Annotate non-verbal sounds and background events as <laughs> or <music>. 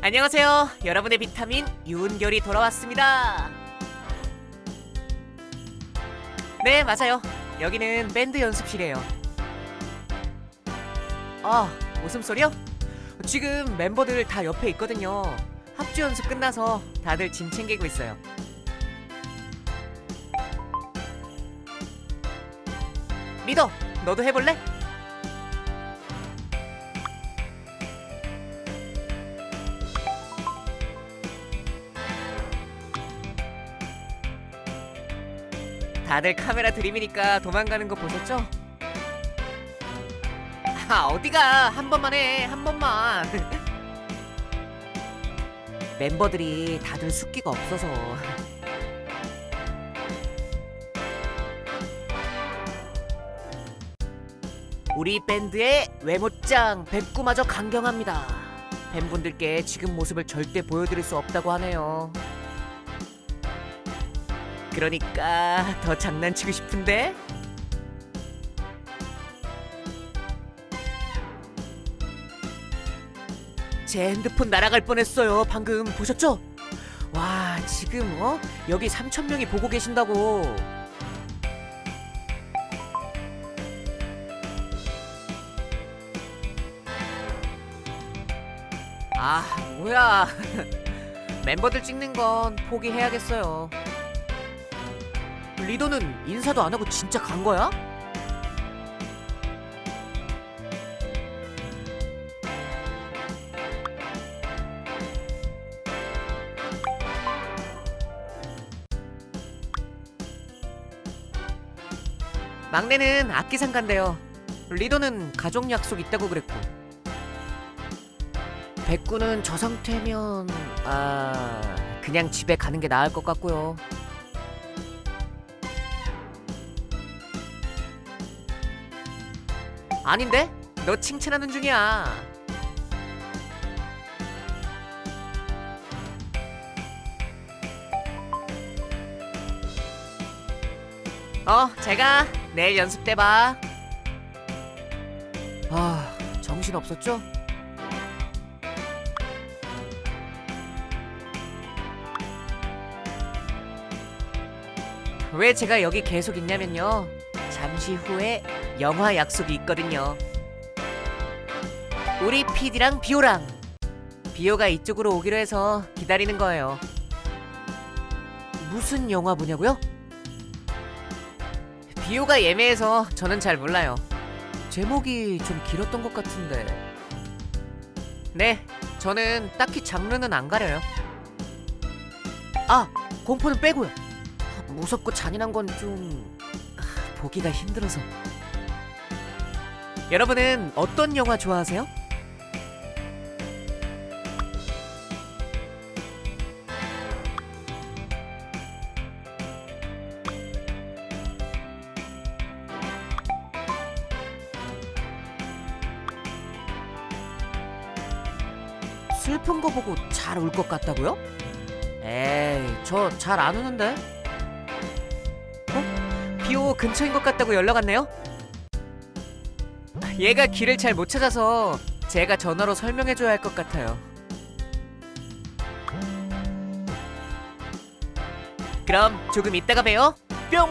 안녕하세요. 여러분의 비타민 유은결이 돌아왔습니다. 네, 맞아요. 여기는 밴드 연습실이에요. 아, 웃음소리요? 지금 멤버들 다 옆에 있거든요. 합주 연습 끝나서 다들 짐 챙기고 있어요. 리더, 너도 해볼래? 다들 카메라 들이미니까 도망가는 거 보셨죠? 아 어디가? 한 번만 해 한 번만. <laughs> 멤버들이 다들 숙기가 없어서. 우리 밴드의 외모짱 백구마저 강경합니다. 팬분들께 지금 모습을 절대 보여드릴 수 없다고 하네요 그러니까 더 장난치고 싶은데? 제 핸드폰 날아갈 뻔했어요 방금. 보셨죠? 와 지금 어? 여기 3천 명이 보고 계신다고. 아 뭐야. <laughs> 멤버들 찍는 건 포기해야겠어요 리더는 인사도 안 하고 진짜 간 거야? 막내는 악기상 간대요. 리더는 가족 약속 있다고 그랬고. 백구는 저 상태면 아 그냥 집에 가는 게 나을 것 같고요. 아닌데? 너 칭찬하는 중이야. 어, 제가 내일 연습 때 봐. 아, 정신 없었죠? 왜 제가 여기 계속 있냐면요. 잠시 후에 영화 약속이 있거든요. 우리 PD랑 비오랑 비오가 이쪽으로 오기로 해서 기다리는 거예요. 무슨 영화 보냐고요? 비오가 예매해서 저는 잘 몰라요. 제목이 좀 길었던 것 같은데. 네, 저는 딱히 장르는 안 가려요. 아, 공포는 빼고요. 무섭고 잔인한 건 좀 보기가 힘들어서. 여러분은 어떤 영화 좋아하세요? 슬픈 거 보고 잘 울 것 같다고요? 에이, 저 잘 안 우는데. 어? 비오 근처인 것 같다고 연락 왔네요? 얘가 길을 잘 못 찾아서 제가 전화로 설명해줘야 할 것 같아요. 그럼 조금 이따가 봬요. 뿅!